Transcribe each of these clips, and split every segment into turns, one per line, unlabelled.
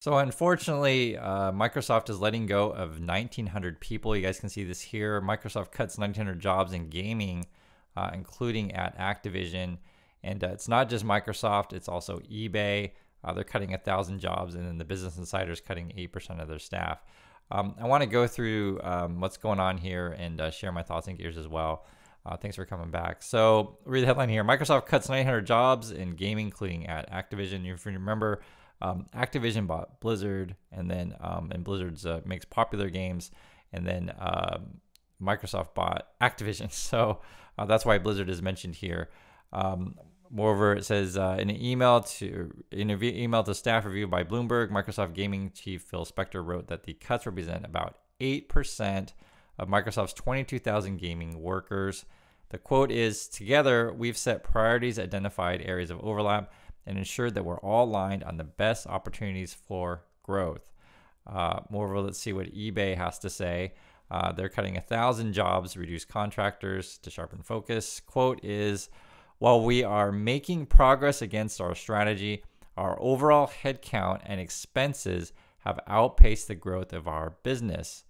So unfortunately, uh, Microsoft is letting go of 1,900 people. You guys can see this here. Microsoft cuts 1,900 jobs in gaming, uh, including at Activision. And uh, it's not just Microsoft; it's also eBay. Uh, they're cutting a thousand jobs, and then the Business Insider is cutting eight percent of their staff. Um, I want to go through um, what's going on here and uh, share my thoughts and gears as well. Uh, thanks for coming back. So, read the headline here Microsoft cuts 900 jobs in gaming, including at Activision. If you remember, um, Activision bought Blizzard, and then um, and Blizzard's uh, makes popular games, and then um, Microsoft bought Activision. So uh, that's why Blizzard is mentioned here. Um, moreover, it says uh, in an email to in an email to staff review by Bloomberg, Microsoft Gaming chief Phil Spencer wrote that the cuts represent about eight percent of Microsoft's 22,000 gaming workers. The quote is Together, we've set priorities, identified areas of overlap, and ensure that we're all aligned on the best opportunities for growth. Uh, moreover, let's see what eBay has to say. Uh, they're cutting a thousand jobs, reduce contractors to sharpen focus. Quote is While we are making progress against our strategy, our overall headcount and expenses have outpaced the growth of our business.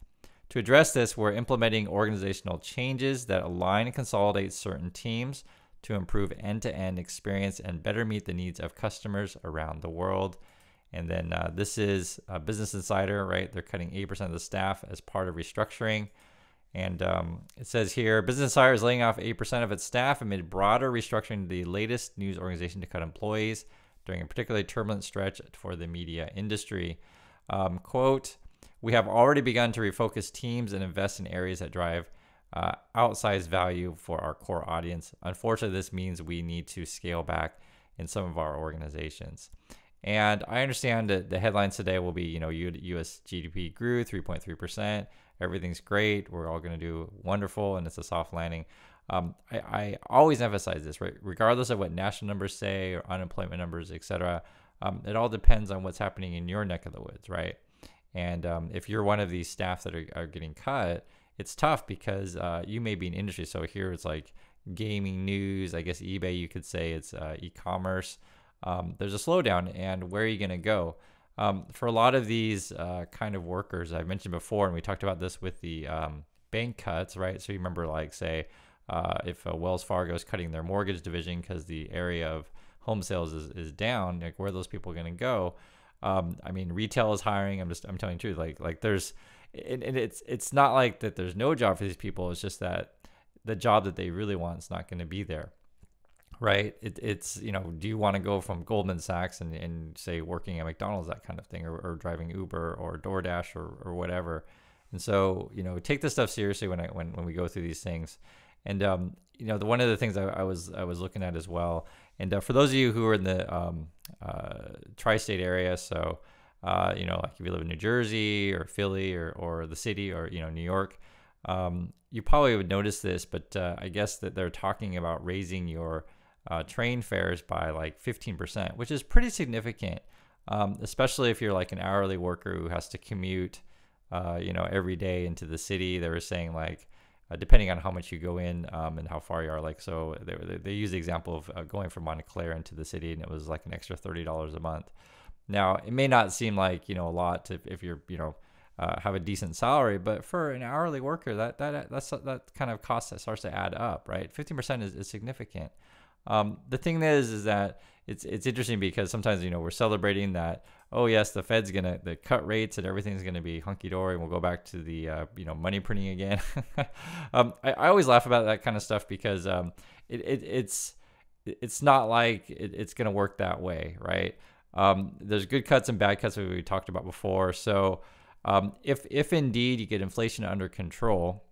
To address this, we're implementing organizational changes that align and consolidate certain teams to improve end to end experience and better meet the needs of customers around the world. And then uh, this is a Business Insider, right? They're cutting 80% of the staff as part of restructuring. And um, it says here Business Insider is laying off 8% of its staff amid broader restructuring, the latest news organization to cut employees during a particularly turbulent stretch for the media industry. Um, quote, we have already begun to refocus teams and invest in areas that drive uh, outsized value for our core audience. Unfortunately, this means we need to scale back in some of our organizations. And I understand that the headlines today will be, you know, U.S. GDP grew 3.3%. Everything's great. We're all going to do wonderful, and it's a soft landing. Um, I, I, always emphasize this, right? Regardless of what national numbers say or unemployment numbers, et cetera, um, it all depends on what's happening in your neck of the woods, right? And um, if you're one of these staff that are, are getting cut, it's tough because uh, you may be in industry. So here it's like gaming news. I guess eBay, you could say it's uh, e-commerce. Um, there's a slowdown, and where are you going to go? Um, for a lot of these uh, kind of workers, I mentioned before, and we talked about this with the um, bank cuts, right? So you remember, like, say, uh, if uh, Wells Fargo is cutting their mortgage division because the area of home sales is, is down, like, where are those people going to go? Um, I mean, retail is hiring. I'm just I'm telling you the truth. Like like there's and, and it's it's not like that there's no job for these people. It's just that the job that they really want is not going to be there right? It, it's you know, do you want to go from Goldman Sachs and, and say working at McDonald's that kind of thing, or, or driving Uber or DoorDash or, or whatever? And so you know, take this stuff seriously when I when when we go through these things. And um, you know, the one of the things I, I was I was looking at as well and uh, for those of you who are in the um, uh, tri-state area, so uh, you know, like if you live in New Jersey or Philly or, or the city or you know New York, um, you probably would notice this. But uh, I guess that they're talking about raising your uh, train fares by like 15%, which is pretty significant, um, especially if you're like an hourly worker who has to commute, uh, you know, every day into the city. They were saying like uh, depending on how much you go in um, and how far you are. Like, so they, they, they use the example of uh, going from Montclair into the city, and it was like an extra thirty dollars a month. Now, it may not seem like you know a lot to, if you're you know uh, have a decent salary, but for an hourly worker, that that that's that kind of cost that starts to add up, right? Fifteen percent is, is significant. Um, the thing is, is that it's it's interesting because sometimes you know we're celebrating that oh yes the Fed's gonna the cut rates and everything's gonna be hunky dory and we'll go back to the uh, you know money printing again. um, I, I, always laugh about that kind of stuff because um, it, it, it's it's not like it, it's gonna work that way, right? Um, there's good cuts and bad cuts that we talked about before. So um, if if indeed you get inflation under control,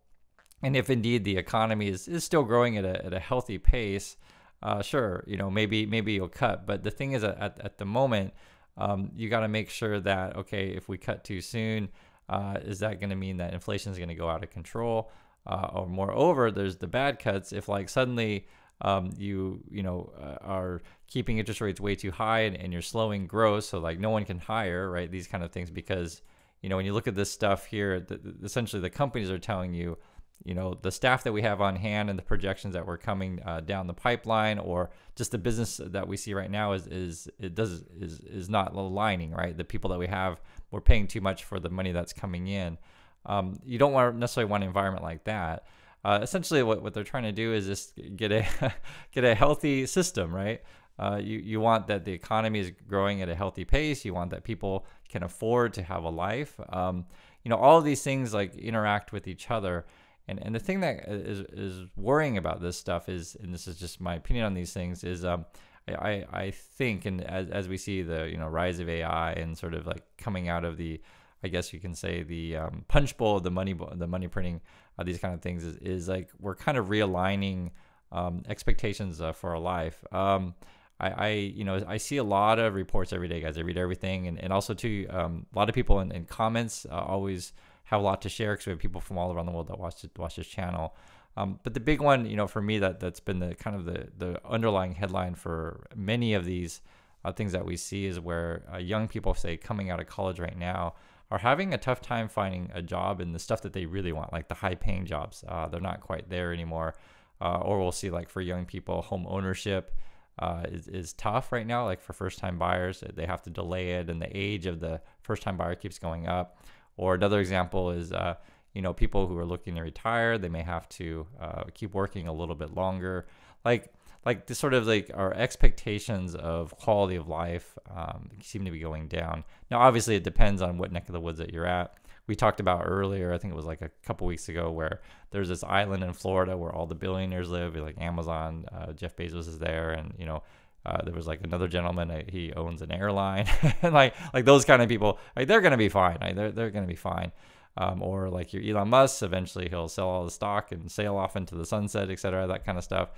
and if indeed the economy is, is still growing at a, at a healthy pace, uh, sure, you know, maybe maybe you'll cut. But the thing is, at, at the moment, um, you got to make sure that okay, if we cut too soon, uh, is that going to mean that inflation is going to go out of control? Uh, or moreover, there's the bad cuts. If like suddenly um, you you know uh, are keeping interest rates way too high and, and you're slowing growth, so like no one can hire, right? These kind of things because you know when you look at this stuff here, the, essentially the companies are telling you you know the staff that we have on hand and the projections that we're coming uh, down the pipeline or just the business that we see right now is is it does is is not aligning right? The people that we have we're paying too much for the money that's coming in. Um, you don't want necessarily want an environment like that uh, essentially what, what they're trying to do is just get a get a healthy system right? Uh, you, you want that the economy is growing at a healthy pace. You want that people can afford to have a life. Um, you know all of these things like interact with each other. And and the thing that is is worrying about this stuff is, and this is just my opinion on these things, is um, I I think, and as as we see the you know rise of AI and sort of like coming out of the, I guess you can say the um, punch bowl, the money the money printing, uh, these kind of things is, is like we're kind of realigning um, expectations uh, for our life. Um, I, I, you know, I see a lot of reports every day, guys. I read everything, and, and also too, um, a lot of people in, in comments uh, always have a lot to share because we have people from all around the world that watch watch this channel. Um, but the big one, you know, for me that that's been the kind of the the underlying headline for many of these uh, things that we see is where uh, young people say coming out of college right now are having a tough time finding a job and the stuff that they really want, like the high paying jobs. Uh, they're not quite there anymore. Uh, or we'll see like for young people, home ownership. Uh, is, is tough right now. Like for first time buyers, they have to delay it, and the age of the first time buyer keeps going up. Or another example is, uh, you know, people who are looking to retire, they may have to uh, keep working a little bit longer. Like, like this sort of like our expectations of quality of life um, seem to be going down. Now, obviously, it depends on what neck of the woods that you're at. We talked about earlier, I think it was like a couple weeks ago, where there's this island in Florida where all the billionaires live, like Amazon. Uh, Jeff Bezos is there, and you know, uh, there was like another gentleman. Uh, he owns an airline, and like like those kind of people, like they're gonna be fine. They're they're gonna be fine. Um, or like your Elon Musk, eventually he'll sell all the stock and sail off into the sunset, etc. That kind of stuff.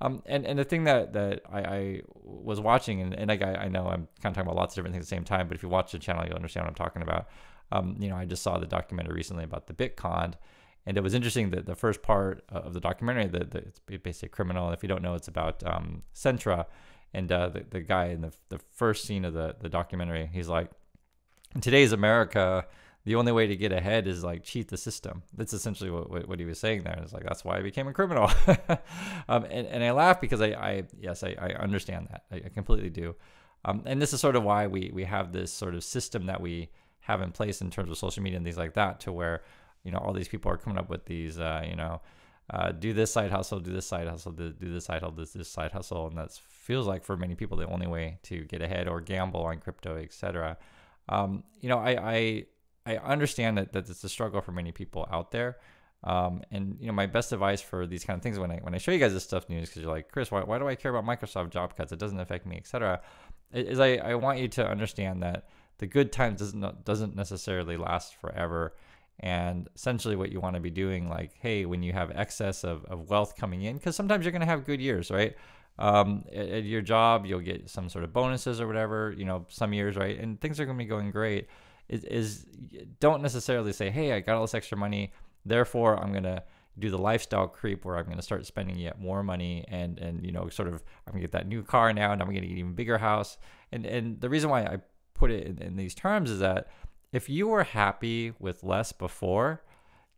Um, and, and the thing that, that I, I was watching, and, and like I, I know I'm kind of talking about lots of different things at the same time, but if you watch the channel, you'll understand what I'm talking about. Um, you know, I just saw the documentary recently about the Bitcoin, and it was interesting that the first part of the documentary, that it's basically criminal. If you don't know, it's about um, Centra, and uh, the, the guy in the, the first scene of the, the documentary, he's like, in today's America, the only way to get ahead is like cheat the system. That's essentially what, what, what he was saying there. It's like, that's why I became a criminal. um, and, and I laugh because I, I yes, I, I understand that. I, I completely do. Um, and this is sort of why we, we have this sort of system that we have in place in terms of social media and things like that to where, you know, all these people are coming up with these, uh, you know, uh, do this side hustle, do this side hustle, do, do this side hustle, this, this side hustle, and that feels like for many people the only way to get ahead or gamble on crypto, etc. Um, you know, I, I I understand that that it's a struggle for many people out there. Um, and you know, my best advice for these kind of things when I when I show you guys this stuff news, because you're like, Chris, why, why do I care about Microsoft job cuts? It doesn't affect me, etc. Is I, I want you to understand that the good times doesn't doesn't necessarily last forever and essentially what you want to be doing like hey when you have excess of, of wealth coming in because sometimes you're going to have good years right um, at, at, your job you'll get some sort of bonuses or whatever you know some years right and things are going to be going great is, is don't necessarily say hey i got all this extra money therefore i'm to do the lifestyle creep where i'm going to start spending yet more money and and you know sort of i'm going to get that new car now and i'm going to get an even bigger house and and the reason why i put it in, in these terms is that if you were happy with less before,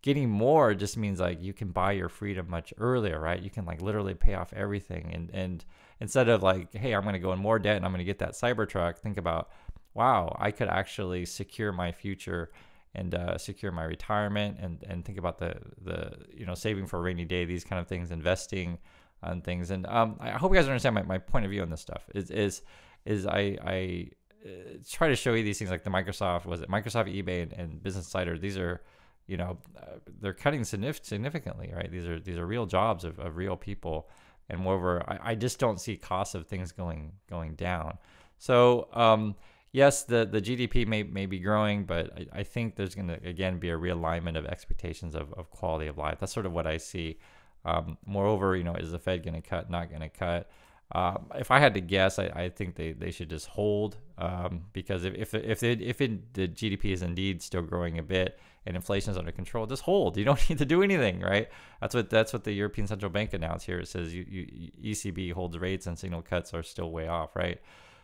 getting more just means like you can buy your freedom much earlier, right? You can like literally pay off everything and and instead of like, hey, I'm going to go in more debt and I'm going to get that Cybertruck, think about, wow, I could actually secure my future and uh, secure my retirement and and think about the the you know saving for a rainy day, these kind of things, investing on things. And um, I hope you guys understand my, my point of view on this stuff. Is is is I I uh, try to show you these things like the Microsoft was it Microsoft, eBay, and, and Business Insider. These are you know uh, they're cutting significantly, right? These are these are real jobs of, of real people, and moreover, I, I just don't see costs of things going going down. So um, yes, the the GDP may may be growing, but I, I think there's going to again be a realignment of expectations of, of quality of life. That's sort of what I see. Um, moreover, you know, is the Fed going to cut? Not going to cut? Um, if I had to guess, I, I, think they, they should just hold um, because if if if, if it, the GDP is indeed still growing a bit and inflation is under control, just hold. You don't need to do anything, right? That's what that's what the European Central Bank announced here. It says you, you, ECB holds rates and signal cuts are still way off, right?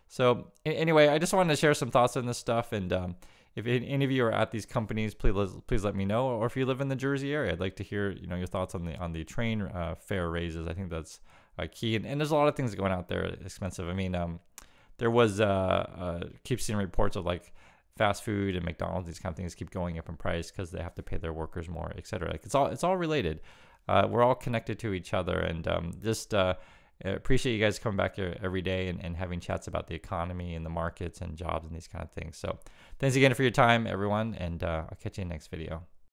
So anyway, I just wanted to share some thoughts on this stuff and. Um, if any of you are at these companies, please please let me know. Or if you live in the Jersey area, I'd like to hear you know your thoughts on the on the train uh, fare raises. I think that's uh, key. And, and there's a lot of things going out there expensive. I mean, um, there was uh, uh, keep seeing reports of like fast food and McDonald's, these kind of things keep going up in price because they have to pay their workers more, et cetera. Like it's all it's all related. Uh, we're all connected to each other, and um, just uh, appreciate you guys coming back here every day and, and having chats about the economy and the markets and jobs and these kind of things. So thanks again for your time, everyone, and uh, I'll catch you in the next video.